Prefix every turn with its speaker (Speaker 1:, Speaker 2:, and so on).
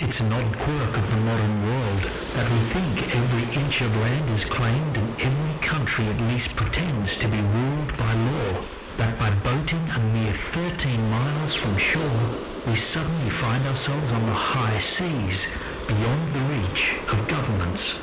Speaker 1: It's an odd quirk of the modern world that we think every inch of land is claimed and every country at least pretends to be ruled by law. That by boating a mere 13 miles from shore, we suddenly find ourselves on the high seas, beyond the reach of governments.